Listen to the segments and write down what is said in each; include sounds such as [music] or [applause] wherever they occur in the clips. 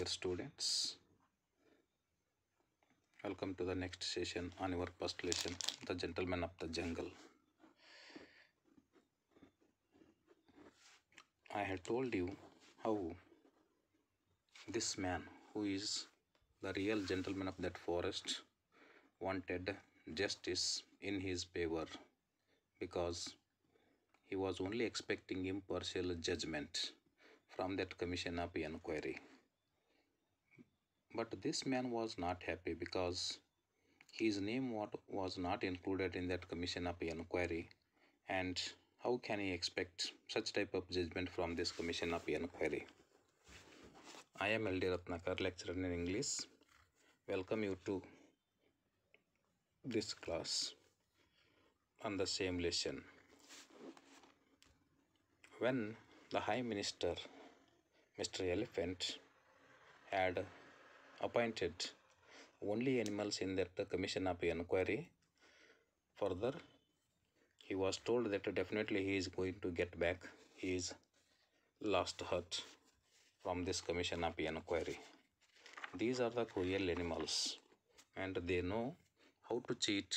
dear students welcome to the next session on your first lesson the gentleman of the jungle i had told you how this man who is the real gentleman of that forest wanted justice in his favor because he was only expecting impartial judgment from that commission of inquiry. But this man was not happy because his name was not included in that commission of inquiry and how can he expect such type of judgment from this commission of inquiry? I am LD Ratnakar, lecturer in English. Welcome you to this class on the same lesson. When the High Minister, Mr. Elephant, had appointed only animals in that commission of inquiry, further he was told that definitely he is going to get back his lost hut from this commission of inquiry. These are the cruel animals and they know how to cheat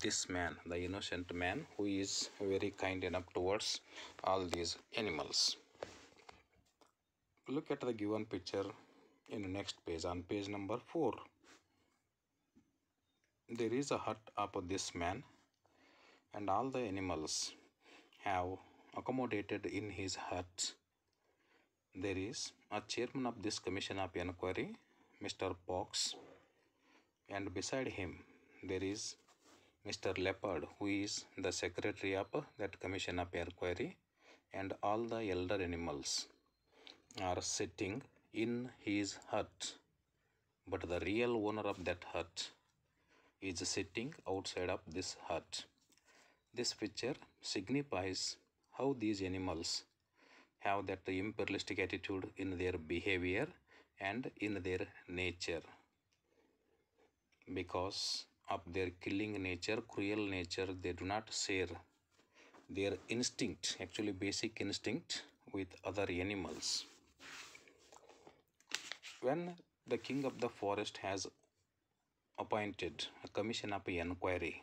this man, the innocent man who is very kind enough towards all these animals. Look at the given picture in the next page, on page number 4. There is a hut of this man, and all the animals have accommodated in his hut. There is a chairman of this commission of inquiry, Mr. Fox, and beside him there is Mr. Leopard, who is the secretary of that commission of inquiry, and all the elder animals are sitting in his hut. But the real owner of that hut is sitting outside of this hut. This picture signifies how these animals have that imperialistic attitude in their behavior and in their nature because of their killing nature, cruel nature, they do not share their instinct, actually basic instinct, with other animals. When the king of the forest has appointed a commission of inquiry,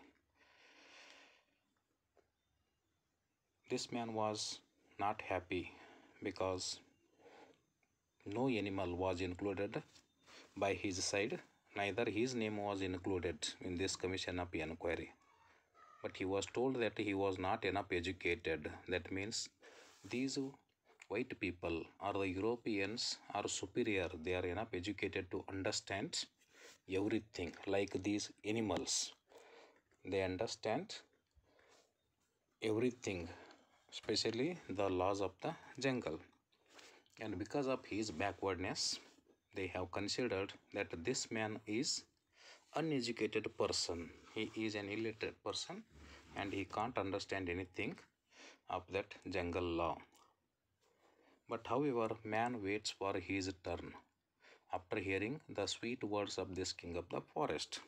this man was not happy because no animal was included by his side neither his name was included in this commission of inquiry. But he was told that he was not enough educated. That means these white people or the europeans are superior. They are enough educated to understand everything like these animals. They understand everything especially the laws of the jungle. And because of his backwardness they have considered that this man is uneducated person. He is an illiterate person and he can't understand anything of that jungle law but however man waits for his turn after hearing the sweet words of this king of the forest.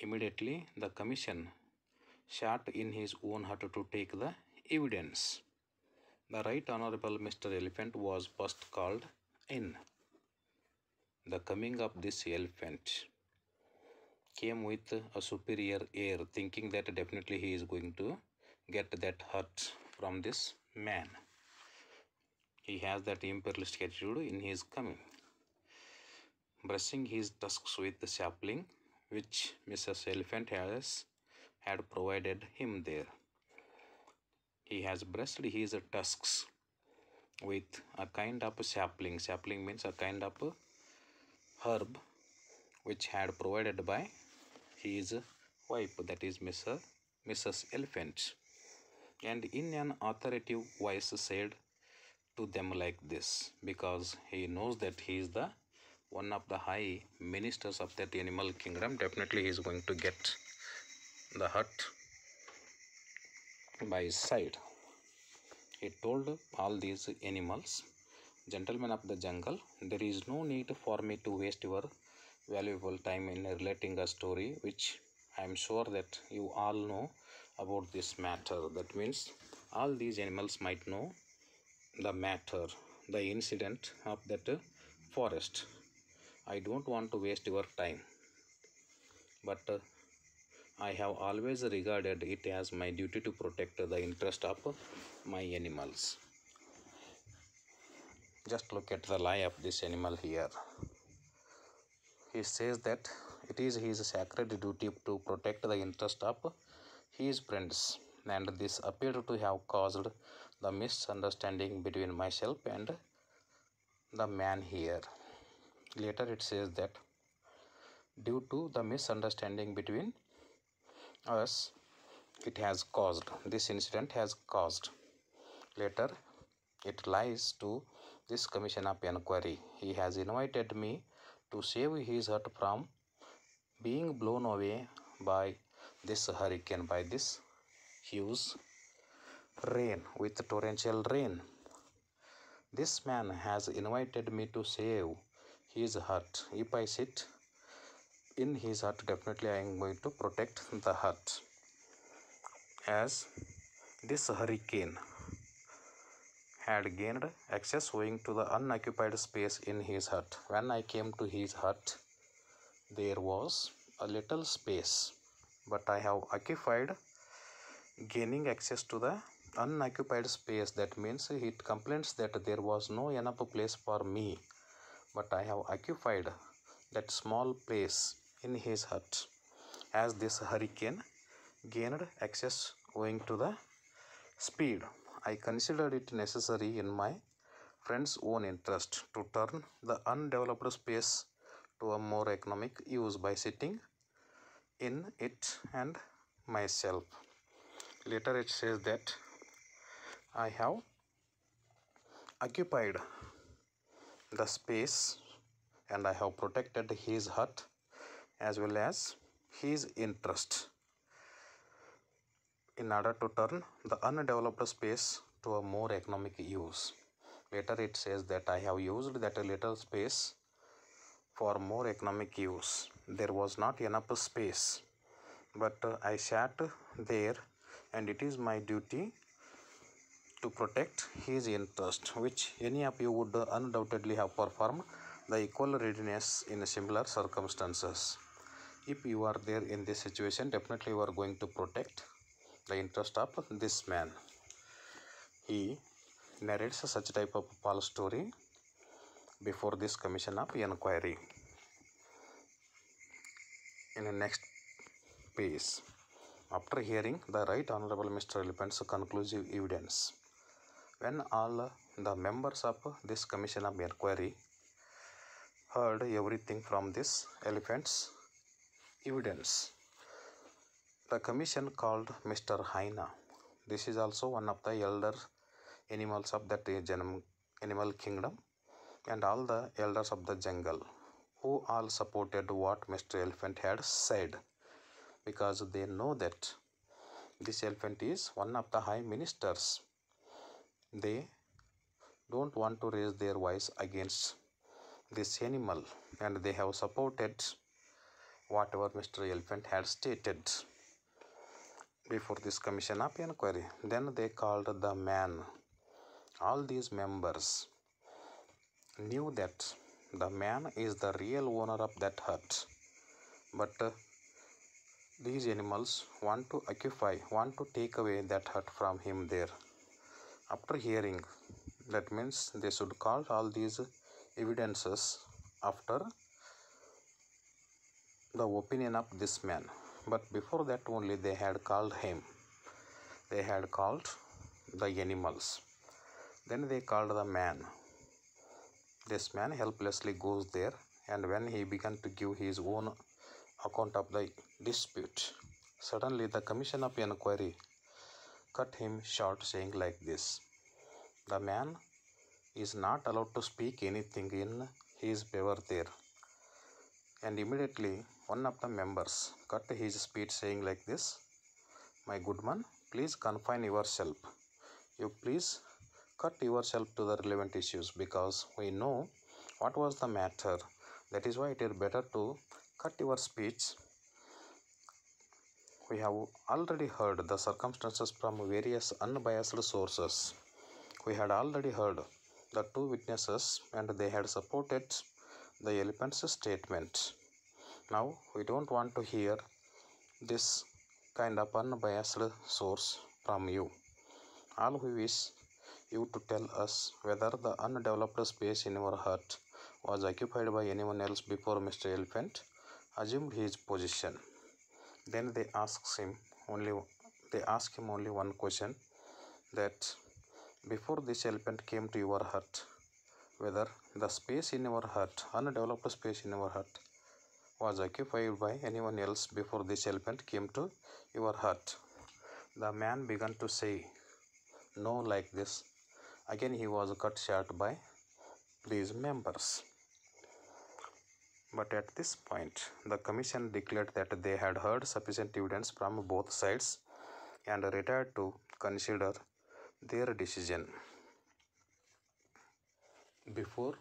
Immediately the commission shot in his own hut to take the evidence. The right honorable mr elephant was first called in. The coming of this elephant came with a superior air, thinking that definitely he is going to get that hurt from this man. He has that imperialistic attitude in his coming. Brushing his tusks with the sapling, which Mrs. Elephant has had provided him there. He has brushed his tusks with a kind of sapling. Sapling means a kind of herb which had provided by his wife that is Mrs. Mrs. Elephant and in an authoritative voice said to them like this because he knows that he is the one of the high ministers of that animal kingdom definitely he is going to get the hut by his side he told all these animals gentlemen of the jungle, there is no need for me to waste your valuable time in relating a story which I am sure that you all know about this matter. That means all these animals might know the matter the incident of that forest. I don't want to waste your time, but uh, I have always regarded it as my duty to protect the interest of my animals. Just look at the lie of this animal here. He says that it is his sacred duty to protect the interest of his friends, and this appeared to have caused the misunderstanding between myself and the man here. Later, it says that due to the misunderstanding between us, it has caused this incident has caused. Later, it lies to this commission of inquiry. He has invited me to save his hut from being blown away by this hurricane, by this huge rain with torrential rain. This man has invited me to save his hut. If I sit in his hut, definitely I am going to protect the hut. As this hurricane had gained access owing to the unoccupied space in his hut. When I came to his hut, there was a little space, but I have occupied gaining access to the unoccupied space. That means it complains that there was no enough place for me, but I have occupied that small place in his hut. As this hurricane gained access owing to the speed I considered it necessary in my friend's own interest to turn the undeveloped space to a more economic use by sitting in it and myself. Later it says that I have occupied the space and I have protected his hut as well as his interest in order to turn the undeveloped space to a more economic use. Later it says that I have used that little space for more economic use. There was not enough space, but I sat there and it is my duty to protect his interest, which any of you would undoubtedly have performed the equal readiness in similar circumstances. If you are there in this situation, definitely you are going to protect the interest of this man. He narrates such type of false story before this commission of inquiry. In the next page, after hearing the Right Honorable Mr. Elephant's conclusive evidence, when all the members of this commission of inquiry heard everything from this elephant's evidence, the commission called Mr. Hyena. This is also one of the elder animals of that animal kingdom and all the elders of the jungle who all supported what Mr. Elephant had said because they know that this elephant is one of the high ministers. They don't want to raise their voice against this animal and they have supported whatever Mr. Elephant had stated before this commission of inquiry. Then they called the man. All these members knew that the man is the real owner of that hut. But uh, these animals want to occupy, want to take away that hut from him there. After hearing, that means they should call all these evidences after the opinion of this man. But before that only they had called him. They had called the animals. Then they called the man. This man helplessly goes there and when he began to give his own account of the dispute suddenly the commission of inquiry cut him short saying like this the man is not allowed to speak anything in his favor there. And immediately one of the members cut his speech saying like this my good man please confine yourself. You please cut yourself to the relevant issues because we know what was the matter. That is why it is better to cut your speech we have already heard the circumstances from various unbiased sources we had already heard the two witnesses and they had supported the elephant's statement. Now we don't want to hear this kind of unbiased source from you. All we wish you to tell us whether the undeveloped space in your hut was occupied by anyone else before Mr. Elephant assumed his position. Then they asked him only they asked him only one question that before this elephant came to your hut whether the space in your hut undeveloped space in your hut was occupied by anyone else before this elephant came to your hut the man began to say no like this. Again he was cut short by these members but at this point the commission declared that they had heard sufficient evidence from both sides and retired to consider their decision. Before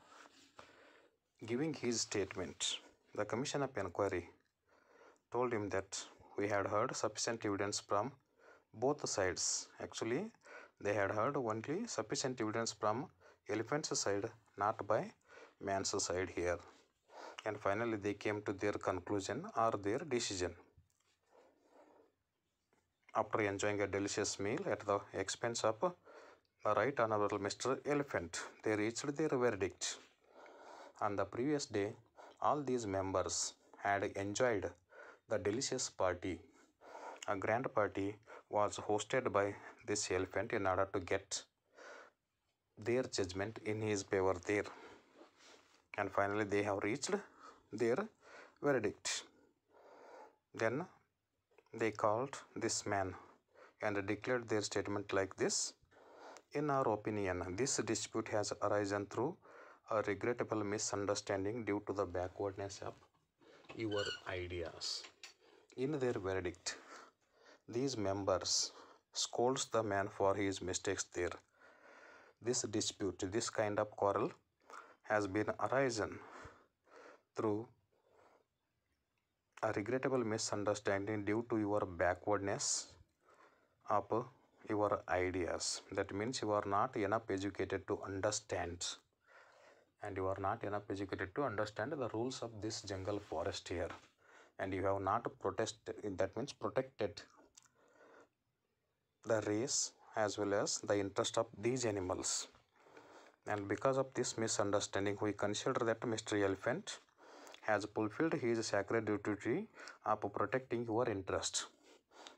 giving his statement, the Commission of Inquiry told him that we had heard sufficient evidence from both sides. Actually, they had heard only sufficient evidence from elephant's side, not by man's side here. And finally, they came to their conclusion or their decision. After enjoying a delicious meal at the expense of the Right Honorable Mr. Elephant, they reached their verdict. On the previous day, all these members had enjoyed the delicious party. A grand party was hosted by this elephant in order to get their judgment in his favor there. And finally, they have reached their verdict. Then they called this man and declared their statement like this In our opinion, this dispute has arisen through a regrettable misunderstanding due to the backwardness of your ideas. In their verdict, these members scolds the man for his mistakes there. This dispute, this kind of quarrel, has been arisen through a regrettable misunderstanding due to your backwardness of your ideas. That means you are not enough educated to understand, and you are not enough educated to understand the rules of this jungle forest here, and you have not protested. That means protected the race as well as the interest of these animals. And because of this misunderstanding, we consider that Mr. Elephant has fulfilled his sacred duty of protecting your interest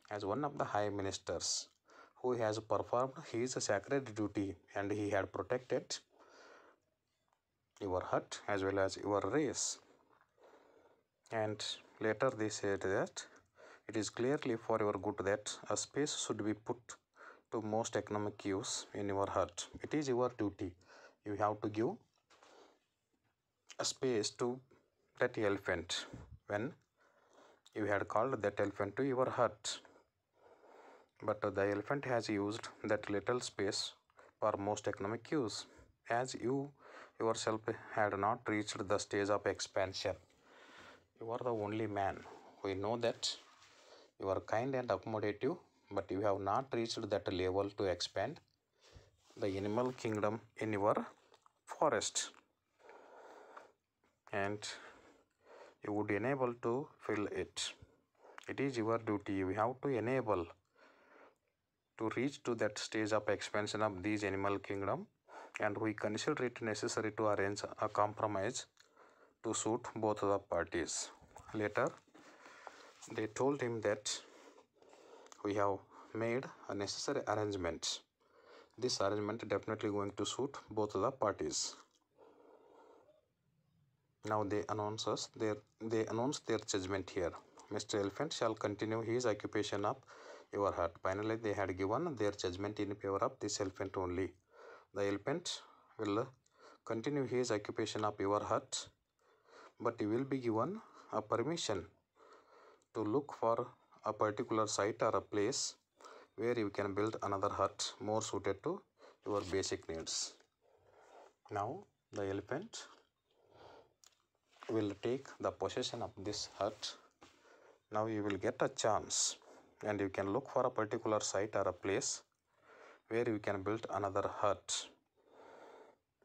as one of the high ministers who has performed his sacred duty and he had protected your hut as well as your race and later they said that it is clearly for your good that a space should be put to most economic use in your hut it is your duty you have to give a space to that elephant. When you had called that elephant to your hut but the elephant has used that little space for most economic use as you yourself had not reached the stage of expansion. You are the only man. We know that you are kind and accommodative but you have not reached that level to expand the animal kingdom in your forest. And you would enable to fill it. It is your duty. You have to enable to reach to that stage of expansion of these animal kingdom and we consider it necessary to arrange a compromise to suit both the parties. Later they told him that we have made a necessary arrangement this arrangement definitely going to suit both the parties. Now they announce us their they announce their judgment here. Mr elephant shall continue his occupation of your hut finally they had given their judgment in favor of this elephant only. The elephant will continue his occupation of your hut but he will be given a permission to look for a particular site or a place where you can build another hut more suited to your basic needs. Now the elephant will take the possession of this hut. Now you will get a chance and you can look for a particular site or a place where you can build another hut.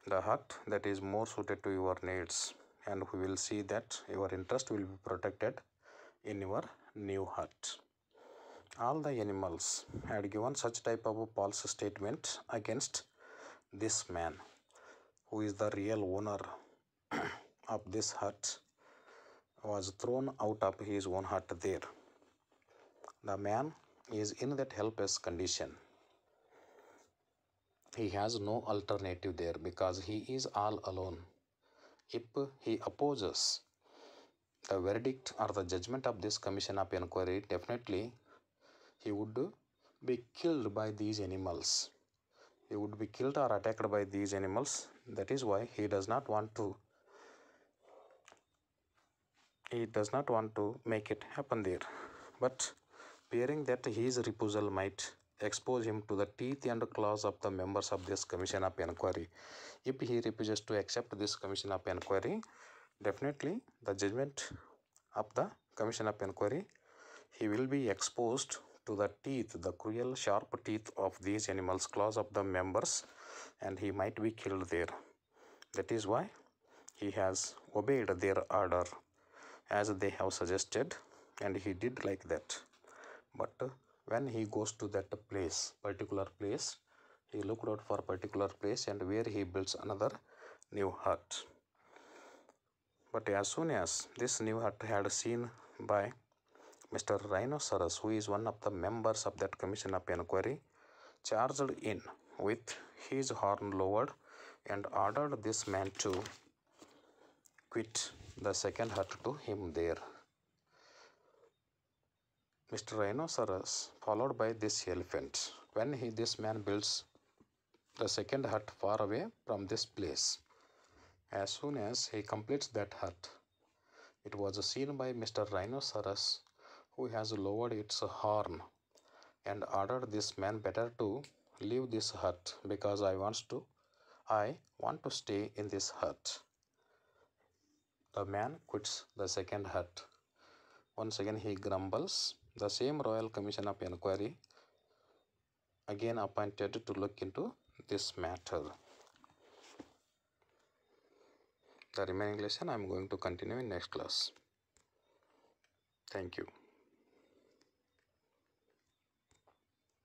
The hut that is more suited to your needs and we will see that your interest will be protected in your new hut all the animals had given such type of a false statement against this man who is the real owner [clears throat] of this hut was thrown out of his own hut there. The man is in that helpless condition. He has no alternative there because he is all alone. If he opposes the verdict or the judgment of this commission of inquiry definitely he would be killed by these animals. He would be killed or attacked by these animals. That is why he does not want to he does not want to make it happen there. But fearing that his refusal might expose him to the teeth and claws of the members of this commission of inquiry. If he refuses to accept this commission of inquiry definitely the judgment of the commission of inquiry he will be exposed to the teeth the cruel sharp teeth of these animals claws of the members and he might be killed there. That is why he has obeyed their order as they have suggested and he did like that. But when he goes to that place particular place he looked out for particular place and where he builds another new hut. But as soon as this new hut had seen by mr rhinoceros who is one of the members of that commission of inquiry charged in with his horn lowered and ordered this man to quit the second hut to him there Mr. Rhinoceros, followed by this elephant. When he, this man builds the second hut far away from this place, as soon as he completes that hut, it was seen by Mr. Rhinoceros, who has lowered its horn and ordered this man better to leave this hut because I wants to I want to stay in this hut. The man quits the second hut. Once again he grumbles the same Royal Commission of Inquiry again appointed to look into this matter. The remaining lesson I am going to continue in next class. Thank you.